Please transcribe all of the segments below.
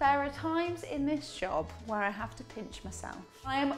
there are times in this job where I have to pinch myself. I am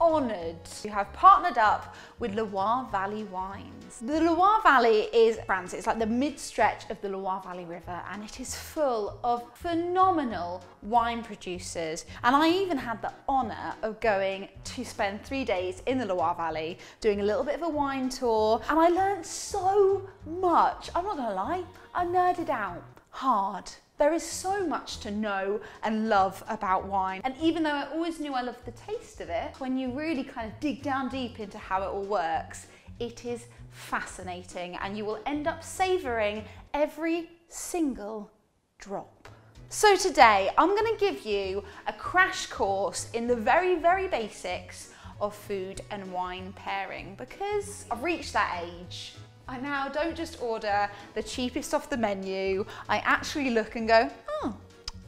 honoured to have partnered up with Loire Valley Wines. The Loire Valley is France, it's like the mid-stretch of the Loire Valley River and it is full of phenomenal wine producers. And I even had the honour of going to spend three days in the Loire Valley doing a little bit of a wine tour and I learned so much. I'm not gonna lie, I nerded out hard. There is so much to know and love about wine. And even though I always knew I loved the taste of it, when you really kind of dig down deep into how it all works, it is fascinating and you will end up savouring every single drop. So today I'm going to give you a crash course in the very, very basics of food and wine pairing because I've reached that age I now don't just order the cheapest off the menu. I actually look and go, oh,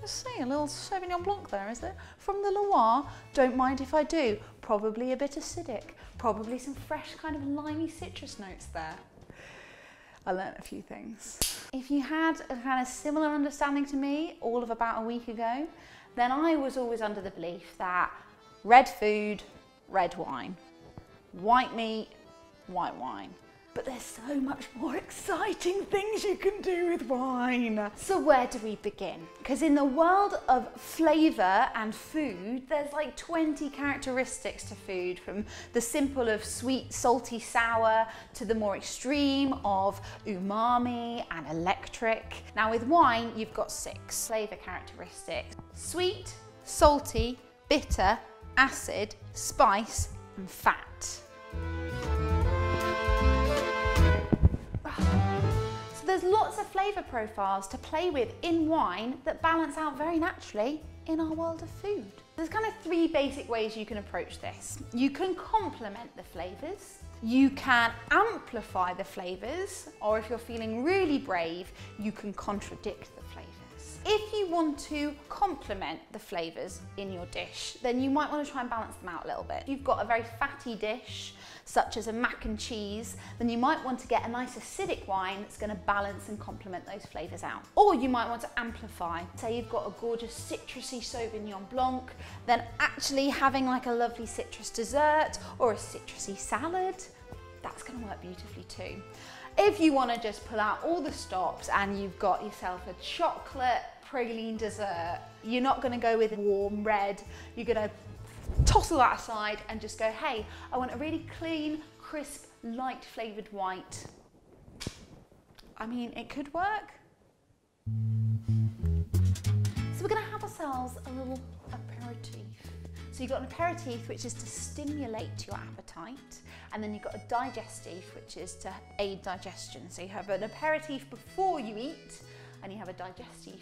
let's see, a little Sauvignon Blanc there, is there? From the Loire, don't mind if I do. Probably a bit acidic, probably some fresh kind of limey citrus notes there. I learned a few things. If you had a kind of similar understanding to me all of about a week ago, then I was always under the belief that red food, red wine, white meat, white wine but there's so much more exciting things you can do with wine. So where do we begin? Because in the world of flavour and food, there's like 20 characteristics to food, from the simple of sweet, salty, sour, to the more extreme of umami and electric. Now with wine, you've got six flavour characteristics. Sweet, salty, bitter, acid, spice, and fat. There's lots of flavour profiles to play with in wine that balance out very naturally in our world of food. There's kind of three basic ways you can approach this. You can complement the flavours, you can amplify the flavours, or if you're feeling really brave, you can contradict the flavours. If you want to complement the flavours in your dish, then you might want to try and balance them out a little bit. If You've got a very fatty dish, such as a mac and cheese, then you might want to get a nice acidic wine that's going to balance and complement those flavours out. Or you might want to amplify. Say you've got a gorgeous citrusy Sauvignon Blanc, then actually having like a lovely citrus dessert or a citrusy salad, that's going to work beautifully too. If you want to just pull out all the stops and you've got yourself a chocolate praline dessert, you're not going to go with warm red, you're going to toss that aside and just go, hey, I want a really clean, crisp, light flavoured white. I mean, it could work. So we're going to have ourselves a little aperitif. So you've got an aperitif, which is to stimulate your appetite, and then you've got a digestif, which is to aid digestion. So you have an aperitif before you eat, and you have a digestif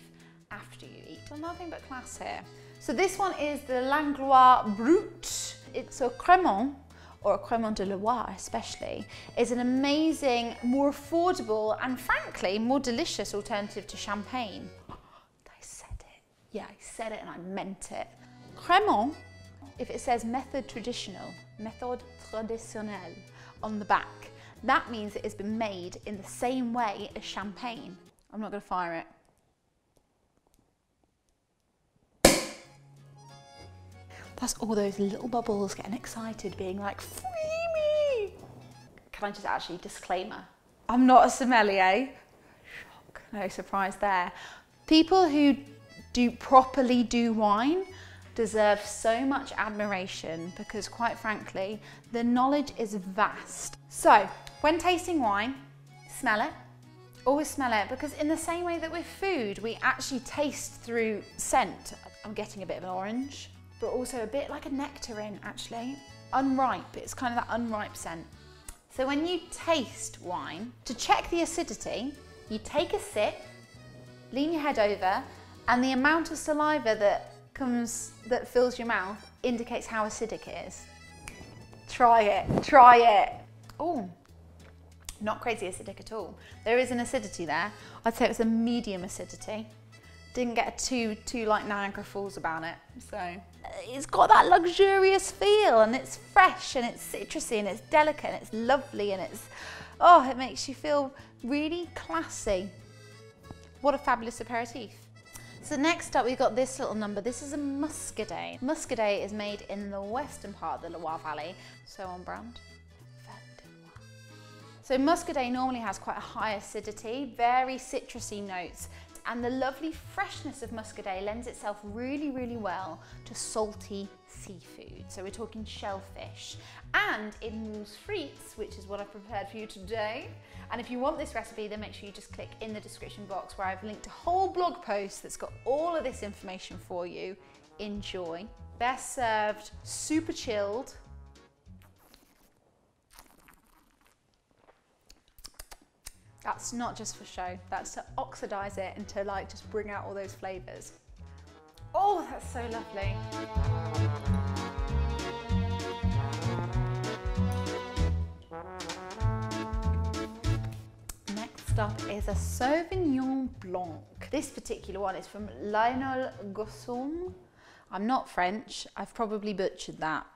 after you eat. Well, nothing but class here. So this one is the Langlois Brut. It's a Cremant, or a Cremant de Loire especially, is an amazing, more affordable and frankly more delicious alternative to champagne. I said it. Yeah, I said it and I meant it. Cremant, if it says method traditional, method traditionnelle on the back, that means it has been made in the same way as champagne. I'm not going to fire it. Plus all those little bubbles getting excited, being like, free me. Can I just actually disclaimer? I'm not a sommelier. Shock, no surprise there. People who do properly do wine deserve so much admiration because quite frankly, the knowledge is vast. So when tasting wine, smell it, always smell it because in the same way that with food, we actually taste through scent. I'm getting a bit of an orange but also a bit like a nectarine actually. Unripe, it's kind of that unripe scent. So when you taste wine, to check the acidity, you take a sip, lean your head over, and the amount of saliva that comes, that fills your mouth indicates how acidic it is. Try it, try it. Oh, not crazy acidic at all. There is an acidity there. I'd say it's a medium acidity didn't get too too like Niagara Falls about it. So it's got that luxurious feel and it's fresh and it's citrusy and it's delicate and it's lovely and it's oh it makes you feel really classy. What a fabulous aperitif. So next up we've got this little number. This is a muscadet. Muscadet is made in the western part of the Loire Valley, so on brand. So muscadet normally has quite a high acidity, very citrusy notes, and the lovely freshness of muscadet lends itself really, really well to salty seafood. So we're talking shellfish. And in moules frites, which is what I've prepared for you today. And if you want this recipe, then make sure you just click in the description box where I've linked a whole blog post that's got all of this information for you. Enjoy. Best served, super chilled, That's not just for show, that's to oxidize it and to like just bring out all those flavors. Oh, that's so lovely. Next up is a Sauvignon Blanc. This particular one is from Lionel Gosson. I'm not French, I've probably butchered that.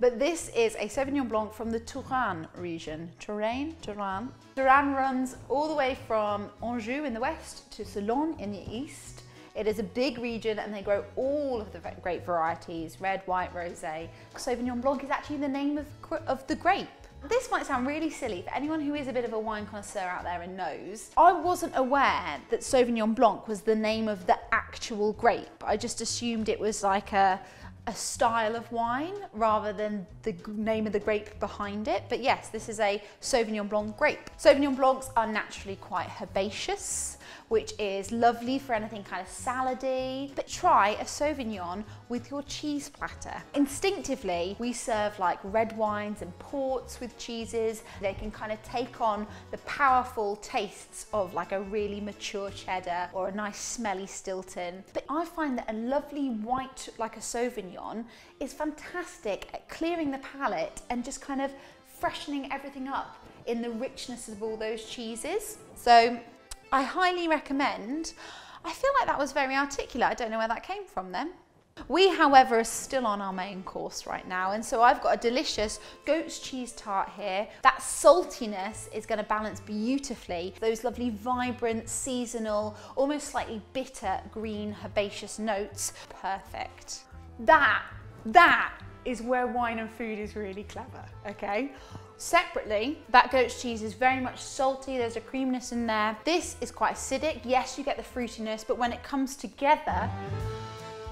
But this is a Sauvignon Blanc from the Touraine region. Touraine, Touraine. Touraine runs all the way from Anjou in the west to Sologne in the east. It is a big region and they grow all of the great varieties, red, white, rosé. Sauvignon Blanc is actually the name of, of the grape. This might sound really silly for anyone who is a bit of a wine connoisseur out there and knows. I wasn't aware that Sauvignon Blanc was the name of the actual grape. I just assumed it was like a, a style of wine rather than the name of the grape behind it. But yes, this is a Sauvignon Blanc grape. Sauvignon Blancs are naturally quite herbaceous which is lovely for anything kind of salady. But try a Sauvignon with your cheese platter. Instinctively, we serve like red wines and ports with cheeses. They can kind of take on the powerful tastes of like a really mature cheddar or a nice smelly Stilton. But I find that a lovely white, like a Sauvignon, is fantastic at clearing the palate and just kind of freshening everything up in the richness of all those cheeses. So I highly recommend. I feel like that was very articulate. I don't know where that came from then. We, however, are still on our main course right now, and so I've got a delicious goat's cheese tart here. That saltiness is going to balance beautifully those lovely, vibrant, seasonal, almost slightly bitter, green, herbaceous notes. Perfect. That, that is where wine and food is really clever, okay? Separately, that goat's cheese is very much salty, there's a creaminess in there. This is quite acidic. Yes, you get the fruitiness, but when it comes together,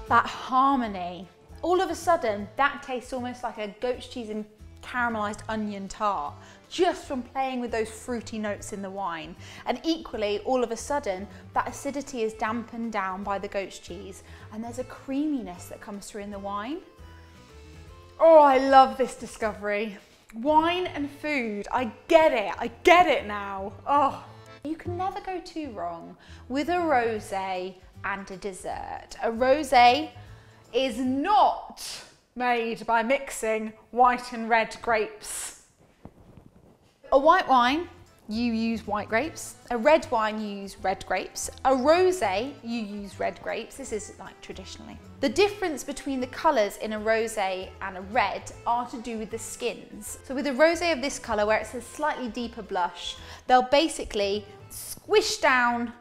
that harmony, all of a sudden, that tastes almost like a goat's cheese and caramelized onion tart just from playing with those fruity notes in the wine. And equally, all of a sudden, that acidity is dampened down by the goat's cheese and there's a creaminess that comes through in the wine. Oh, I love this discovery. Wine and food, I get it, I get it now. Oh, you can never go too wrong with a rosé and a dessert. A rosé is not made by mixing white and red grapes. A white wine you use white grapes. A red wine, you use red grapes. A rosé, you use red grapes. This is like traditionally. The difference between the colours in a rosé and a red are to do with the skins. So with a rosé of this colour, where it's a slightly deeper blush, they'll basically squish down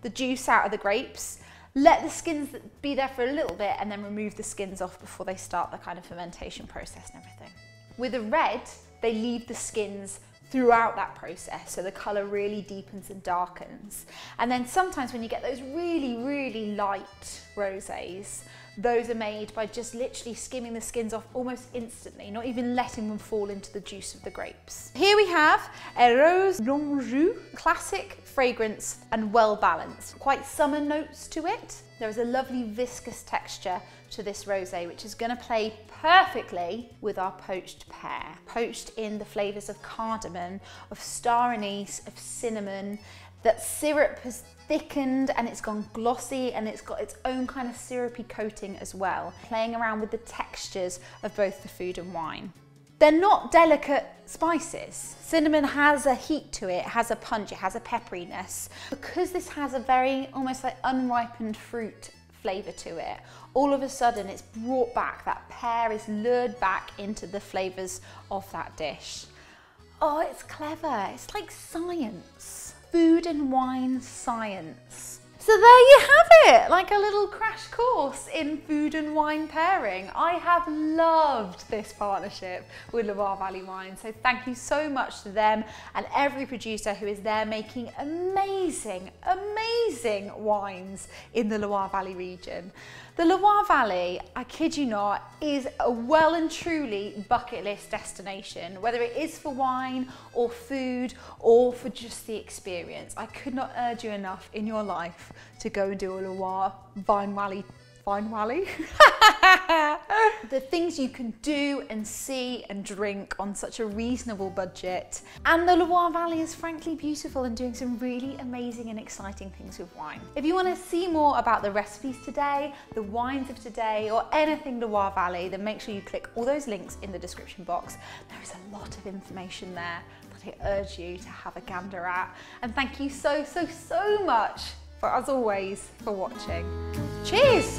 the juice out of the grapes, let the skins be there for a little bit, and then remove the skins off before they start the kind of fermentation process and everything. With a red, they leave the skins throughout that process so the colour really deepens and darkens. And then sometimes when you get those really, really light rosés, those are made by just literally skimming the skins off almost instantly, not even letting them fall into the juice of the grapes. Here we have a Rosé d'Anjou, classic fragrance and well balanced. Quite summer notes to it. There is a lovely viscous texture to this rosé, which is gonna play perfectly with our poached pear. Poached in the flavors of cardamom, of star anise, of cinnamon, that syrup has thickened and it's gone glossy and it's got its own kind of syrupy coating as well, playing around with the textures of both the food and wine. They're not delicate spices. Cinnamon has a heat to it, has a punch, it has a pepperiness. Because this has a very almost like unripened fruit flavour to it, all of a sudden it's brought back, that pear is lured back into the flavours of that dish. Oh, it's clever, it's like science food and wine science. So there you have it, like a little crash course in food and wine pairing. I have loved this partnership with Loire Valley Wine. So thank you so much to them and every producer who is there making amazing, amazing wines in the Loire Valley region. The Loire Valley, I kid you not, is a well and truly bucket list destination, whether it is for wine or food or for just the experience. I could not urge you enough in your life to go and do a Loire Vine Valley Vine Valley. the things you can do and see and drink on such a reasonable budget. And the Loire Valley is frankly beautiful and doing some really amazing and exciting things with wine. If you want to see more about the recipes today, the wines of today, or anything Loire Valley, then make sure you click all those links in the description box. There is a lot of information there that I urge you to have a gander at. And thank you so, so, so much for, as always, for watching. Cheers!